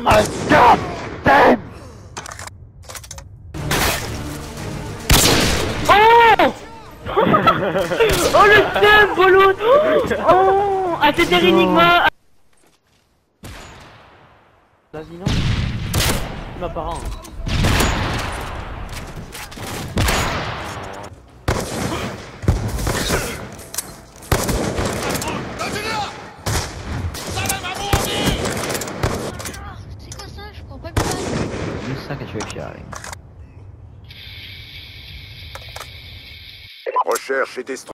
my god Oh Oh le seum, Bolo. Oh Ah c'était Enigma. Vas-y, non. Ma. C'est quoi ça Je comprends pas le Juste ça que veux faire. Recherche et destruction.